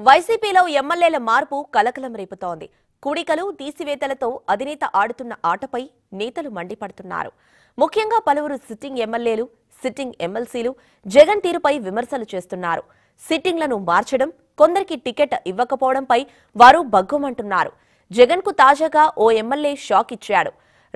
వైసీపీలో ఎమ్మెల్యేల మార్పు కలకలం రేపుతోంది. కూడికలు తీసివేతలతో అధినేత ఆడుతున్న ఆటపై నేతలు మండిపడుతున్నారు. ముఖ్యంగా పలువురు సిట్టింగ్ ఎమ్మెల్యేలు సిట్టింగ్ ఎమ్మెల్సీలు జగన్ తీరుపై విమర్శలు చేస్తున్నారు. సిట్టింగ్లను మార్చడం కొందరికి టికెట్ ఇవ్వకపోవడంపై వారు భగ్గుమంటున్నారు. జగన్కు తాజాగా ఓ ఎమ్మెల్యే షాక్ ఇచ్చాడు.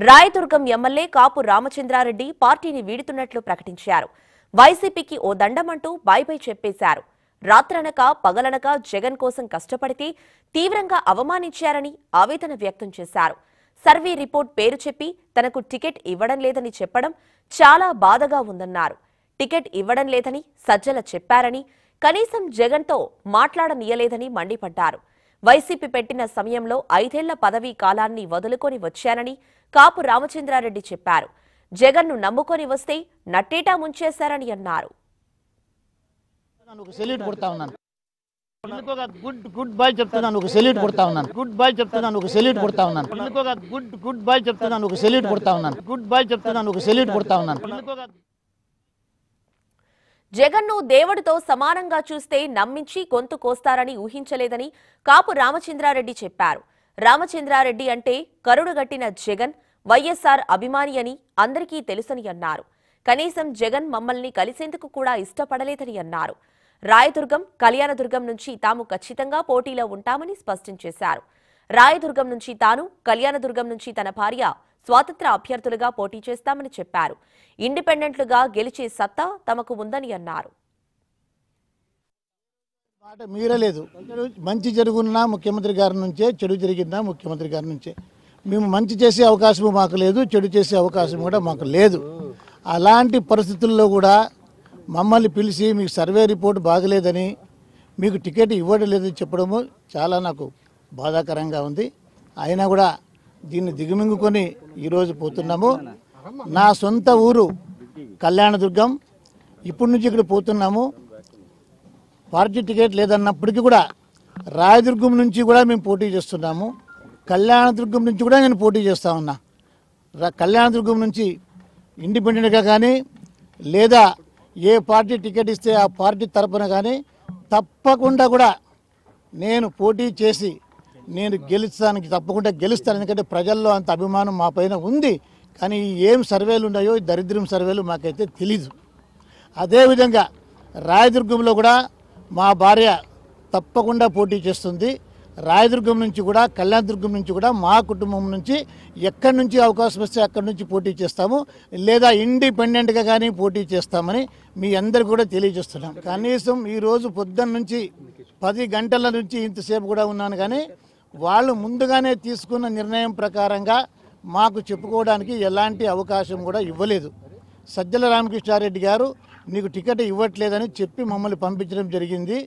రాయదుర్గం ఎమ్మెల్యే కాపు రామచంద్రారెడ్డి పార్టీని వీడుతున్నట్లు ప్రకటించారు. వైసీపీకి ఓ దండమంటూ బై బై చెప్పేశారు. రాత్రనక పగలనక జగన్ కోసం కష్టపడితే తీవ్రంగా అవమానించారని ఆవేదన వ్యక్తం చేశారు. సర్వే రిపోర్ట్ పేరు చెప్పి తనకు టికెట్ ఇవ్వడం లేదని చెప్పడం చాలా బాధగా ఉందన్నారు. టికెట్ ఇవ్వడం లేదని సజ్జల చెప్పారని కనీసం జగన్తో మాట్లాడనీయలేదని మండిపడ్డారు. వైసీపీ పెట్టిన సమయంలో ఐదేళ్ళ పదవీ కాలాన్ని వదులుకొని వచ్చానని కాపు రామచంద్రారెడ్డి చెప్పారు. జగన్ను నమ్ముకొని వస్తే నట్టేటా ముంచేశారని అన్నారు. నేను ఒక సెల్యూట్ కొడతా ఉన్నాను. ఇంకొక గుడ్ గుడ్ బాయ్ చెప్తున్నాను ఒక సెల్యూట్ కొడతా ఉన్నాను. గుడ్ బాయ్ చెప్తున్నాను ఒక సెల్యూట్ కొడతా ఉన్నాను. ఇంకొక గుడ్ గుడ్ బాయ్ చెప్తున్నాను ఒక సెల్యూట్ కొడతా ఉన్నాను. గుడ్ బాయ్ చెప్తున్నాను ఒక సెల్యూట్ కొడతా ఉన్నాను. జగన్ను దేవుడితో సమానంగా చూస్తే నమ్మించి గొంతు కోస్తారని ఊహించలేదని కాపు రామచంద్రారెడ్డి చెప్పారు. రామచంద్రారెడ్డి అంటే కరుడుగట్టిన జగన్ వైఎస్ఆర్ అభిమాని అని అందరికీ తెలుసని అన్నారు. కనీసం జగన్ మమ్మల్ని కలిసేందుకు కూడా ఇష్టపడలేదని అన్నారు. రాయదుర్గం కళ్యాణదుర్గం నుంచి తాము ఖచ్చితంగా పోటీలో ఉంటామని స్పష్టం చేశారు. రాయదుర్గం నుంచి తాను కళ్యాణదుర్గం నుంచి తన భార్య స్వాతంత్ర అభ్యర్థులుగా పోటీ చేస్తామని చెప్పారు. ఇండిపెండెంట్లుగా గెలిచే సత్తా తమకు ఉందని అన్నారు. మాట మీరలేదు. మంచి జరుగున్నా ముఖ్యమంత్రి గారి నుంచే చెడు జరిగిందా ముఖ్యమంత్రి గారి నుంచే. మేము మంచి చేసే అవకాశం మాకు లేదు చెడు చేసే అవకాశం కూడా మాకు లేదు. అలాంటి పరిస్థితుల్లో కూడా మమ్మల్ని పిలిచి మీకు సర్వే రిపోర్ట్ బాగలేదని మీకు టికెట్ ఇవ్వడం లేదని చెప్పడము చాలా నాకు బాధాకరంగా ఉంది. అయినా కూడా దీన్ని దిగుమింగుకొని ఈరోజు పోతున్నాము. నా సొంత ఊరు కళ్యాణదుర్గం. ఇప్పటి నుంచి ఇక్కడ పోతున్నాము. పార్టీ టికెట్ లేదన్నప్పటికీ కూడా రాయదుర్గం నుంచి కూడా మేము పోటీ చేస్తున్నాము. కళ్యాణదుర్గం నుంచి కూడా నేను పోటీ చేస్తా ఉన్నా. కళ్యాణదుర్గం నుంచి ఇండిపెండెంట్గా కానీ లేదా ఏ పార్టీ టికెట్ ఇస్తే ఆ పార్టీ తరపున కానీ తప్పకుండా కూడా నేను పోటీ చేసి నేను గెలుస్తానికి తప్పకుండా గెలుస్తాను. ఎందుకంటే ప్రజల్లో అంత అభిమానం మా పైన ఉంది. కానీ ఏం సర్వేలు ఉన్నాయో దరిద్రం సర్వేలు మాకైతే తెలీదు. అదేవిధంగా రాయదుర్గంలో కూడా మా భార్య తప్పకుండా పోటీ చేస్తుంది. రాయదుర్గం నుంచి కూడా కళ్యాణదుర్గం నుంచి కూడా మా కుటుంబం నుంచి ఎక్కడి నుంచి అవకాశం వస్తే అక్కడి నుంచి పోటీ చేస్తాము. లేదా ఇండిపెండెంట్గా కానీ పోటీ చేస్తామని మీ అందరికి కూడా తెలియజేస్తున్నాం. కనీసం ఈరోజు పొద్దున్న నుంచి పది గంటల నుంచి ఇంతసేపు కూడా ఉన్నాను కానీ వాళ్ళు ముందుగానే తీసుకున్న నిర్ణయం ప్రకారంగా మాకు చెప్పుకోవడానికి ఎలాంటి అవకాశం కూడా ఇవ్వలేదు. సజ్జల రామకృష్ణారెడ్డి గారు నీకు టికెట్ ఇవ్వట్లేదని చెప్పి మమ్మల్ని పంపించడం జరిగింది.